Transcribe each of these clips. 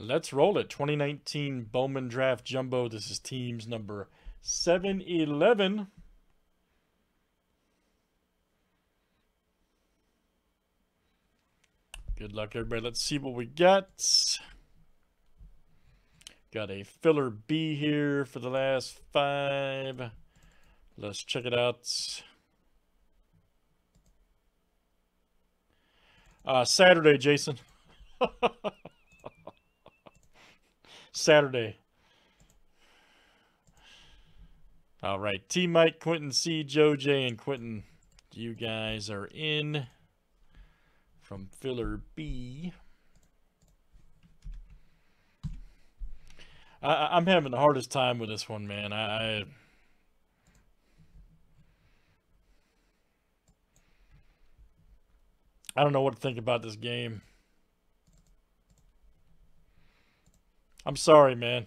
Let's roll it. 2019 Bowman Draft Jumbo. This is teams number 711. Good luck, everybody. Let's see what we got. Got a filler B here for the last five. Let's check it out. Uh, Saturday, Jason. Saturday. All right. T Mike, Quentin C, Joe J, and Quentin. You guys are in from filler B. I, I'm having the hardest time with this one, man. I, I I don't know what to think about this game. I'm sorry, man.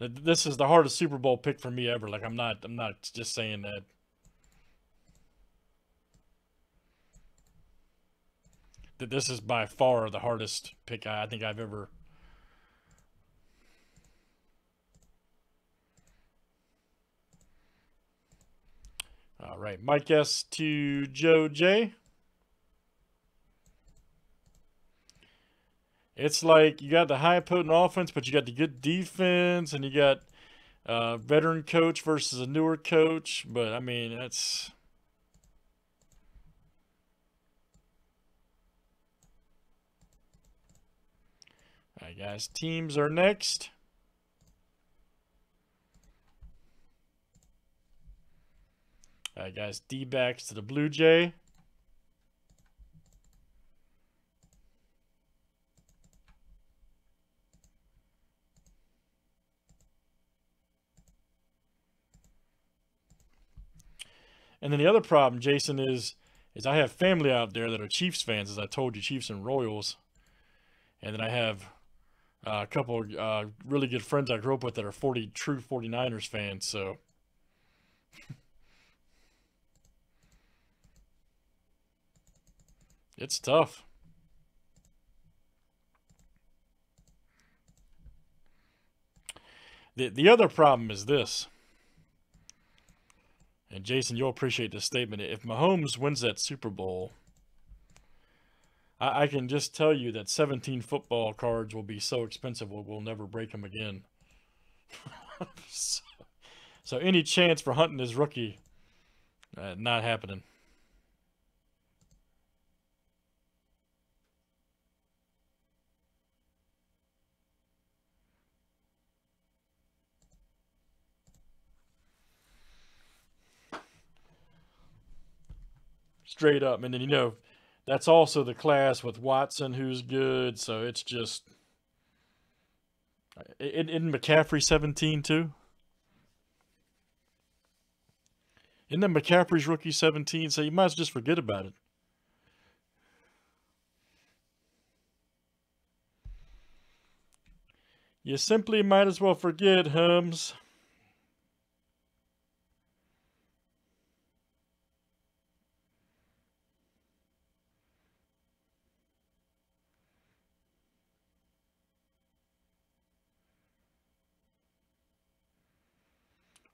This is the hardest Super Bowl pick for me ever. Like I'm not I'm not just saying that. That this is by far the hardest pick I think I've ever All right, Mike S to Joe J. It's like you got the high potent offense, but you got the good defense, and you got a veteran coach versus a newer coach. But I mean, that's. All right, guys. Teams are next. All right, guys. D backs to the Blue Jay. And then the other problem, Jason, is is I have family out there that are Chiefs fans, as I told you, Chiefs and Royals. And then I have uh, a couple uh, really good friends I grew up with that are 40 true 49ers fans. So It's tough. The the other problem is this. And Jason, you'll appreciate this statement. If Mahomes wins that Super Bowl, I, I can just tell you that 17 football cards will be so expensive we'll, never break them again. so, so, any chance for hunting his rookie, uh, not happening. Straight up. And then, you know, that's also the class with Watson, who's good. So it's just. Isn't McCaffrey 17 too? Isn't that McCaffrey's rookie 17? So you might as well just forget about it. You simply might as well forget, Holmes.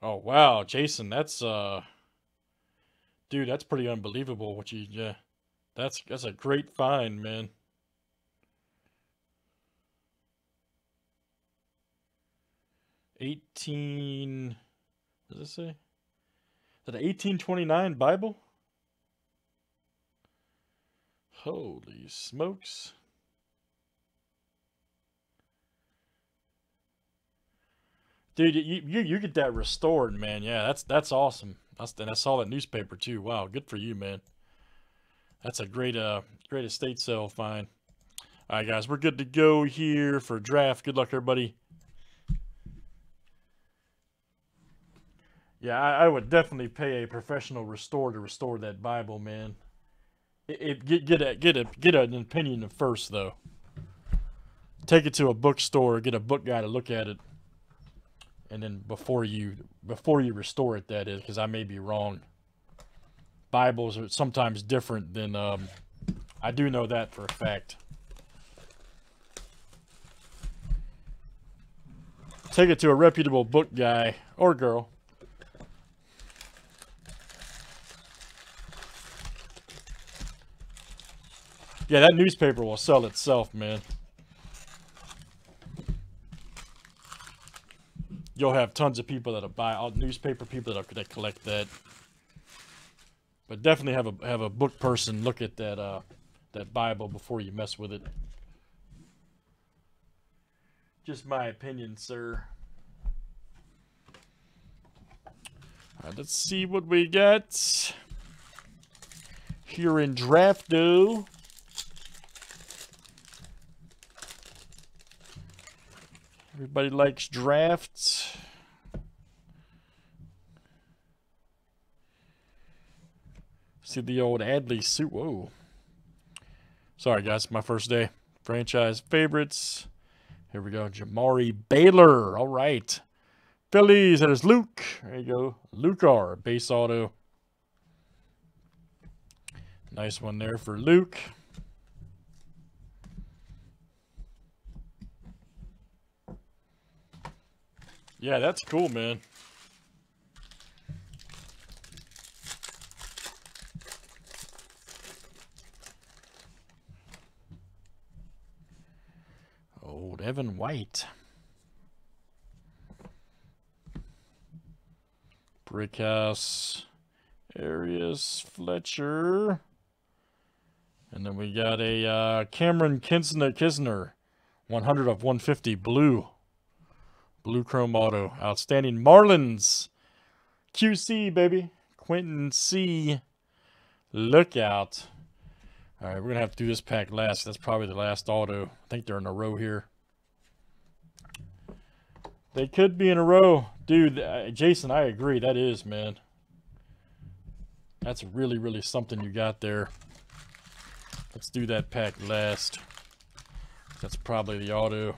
Oh wow, Jason, that's uh dude, that's pretty unbelievable what you yeah. That's that's a great find, man. Eighteen what does it say? Is that an eighteen twenty nine Bible? Holy smokes. Dude, you, you you get that restored, man. Yeah, that's that's awesome. That's and I saw that newspaper too. Wow, good for you, man. That's a great uh great estate sale find. All right, guys, we're good to go here for draft. Good luck, everybody. Yeah, I, I would definitely pay a professional restore to restore that Bible, man. It, it get get a get a get an opinion first though. Take it to a bookstore, get a book guy to look at it and then before you before you restore it that is because i may be wrong. Bibles are sometimes different than um, i do know that for a fact. Take it to a reputable book guy or girl. Yeah that newspaper will sell itself man. You'll have tons of people that'll buy all newspaper people that, that collect that. But definitely have a have a book person look at that uh, that Bible before you mess with it. Just my opinion, sir. All right, let's see what we get here in Drafto. Everybody likes drafts. See the old Adley suit. Whoa. Sorry, guys. My first day. Franchise favorites. Here we go. Jamari Baylor. All right. Phillies. That is Luke. There you go. Luke R. Base auto. Nice one there for Luke. Yeah, that's cool, man. Evan White. Brickhouse. Arias Fletcher. And then we got a uh, Cameron Kinsner, Kisner. 100 of 150 blue. Blue Chrome Auto. Outstanding. Marlins. QC, baby. Quentin C. lookout. All right, we're going to have to do this pack last. That's probably the last auto. I think they're in a row here. They could be in a row. Dude, uh, Jason, I agree. That is, man. That's really, really something you got there. Let's do that pack last. That's probably the auto.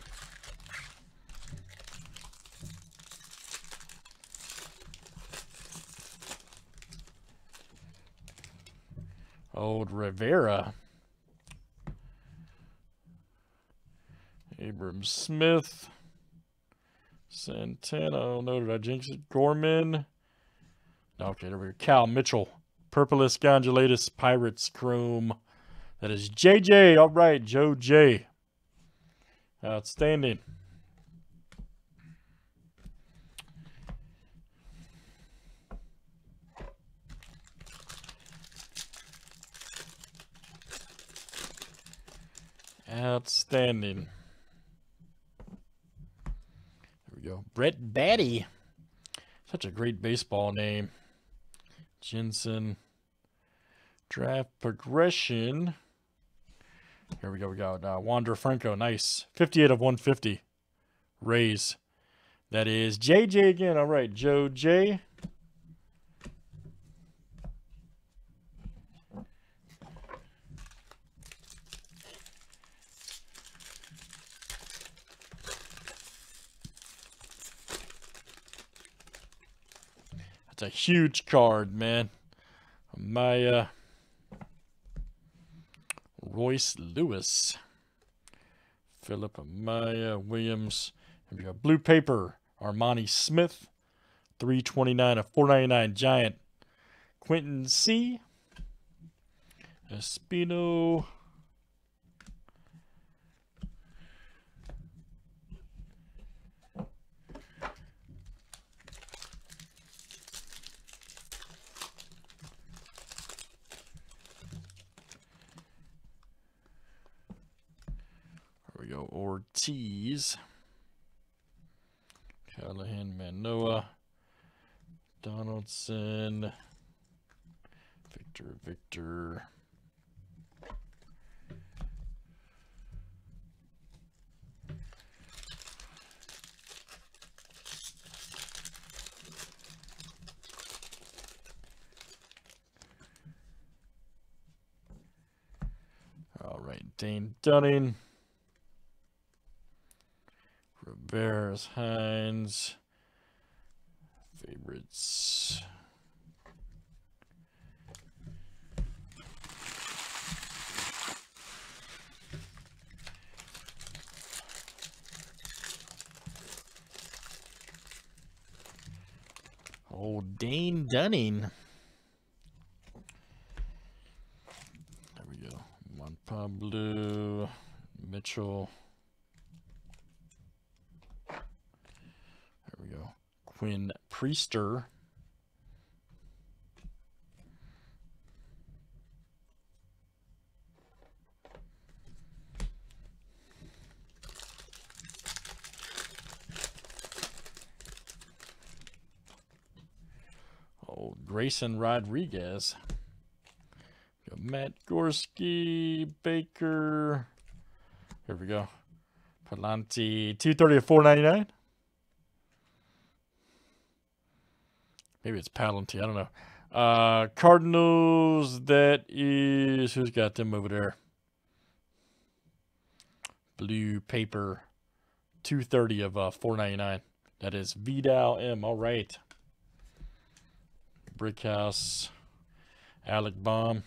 Old Rivera. Abram Smith. Santana. Oh, no, did I jinx it? Gorman. Okay, there we go. Cal Mitchell. Purpleus Gondolatus Pirates Chrome. That is JJ. All right, Joe J. Outstanding. Outstanding. There we go. Brett Baty. Such a great baseball name. Jensen. Draft progression. Here we go. We got uh, Wander Franco. Nice. 58 of 150. Rays. That is JJ again. All right. Joe J. A huge card, man. Maya. Uh, Royce Lewis. Philip Maya Williams. And we got blue paper. Armani Smith. 329 of 499 Giant. Quentin C. Espino. Ortiz. Callahan, Manoah. Donaldson. Victor, Victor. All right, Dane Dunning. Bears, Hines, favorites. Old Dane Dunning. There we go. Juan Pablo Mitchell. There we go. Quinn Priester. Old Grayson Rodriguez. Matt Gorski, Baker. Here we go. Pallante, 230 to 499. Maybe it's Pallante. I don't know. Uh, Cardinals, that is, who's got them over there? Blue paper, 230 of uh, 499. That is Vidal M. All right. Brickhouse, Alec Bohm.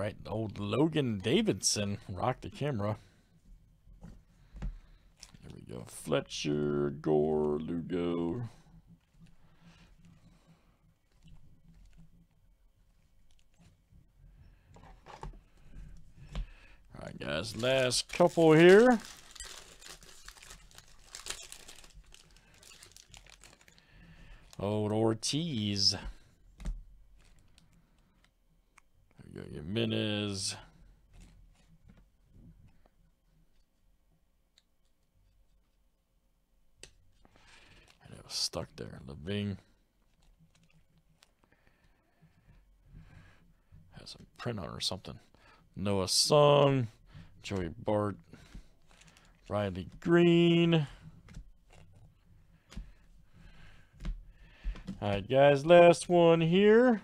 Right, old Logan Davidson, rock the camera. There we go. Fletcher, Gore, Lugo. All right, guys, last couple here. Old Ortiz. There we go, Jimenez. And it was stuck there. The Levine. Has some print on or something. Noah Song, Joey Bart, Riley Greene. All right, guys, last one here.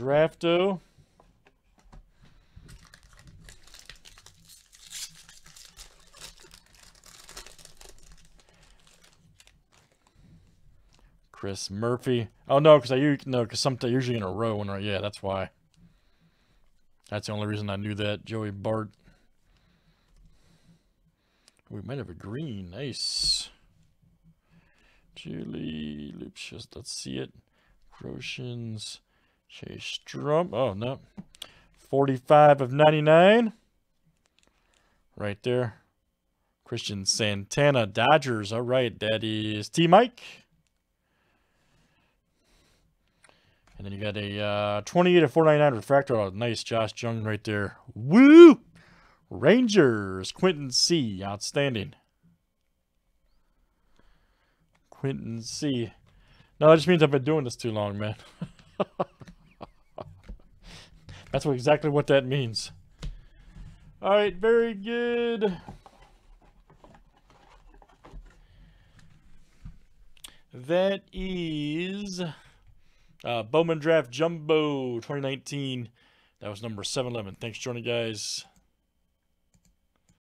Drafto. Chris Murphy. Oh no, because I usually no, because some usually in a row. When uh, I, yeah, that's why. That's the only reason I knew that. Joey Bart. We might have a green. Nice. Julie Lupcius. Let's see it. Groshans. Chase Strum. Oh, no. 45 of 99. Right there. Christian Santana. Dodgers. All right. That is T. Mike. And then you got a uh, 28 of 499 refractor. Oh, nice Josh Jung right there. Woo! Rangers. Quentin C. Outstanding. Quentin C. No, that just means I've been doing this too long, man. That's what, exactly what that means. All right, very good. That is uh, Bowman Draft Jumbo 2019. That was number 711. Thanks for joining, guys.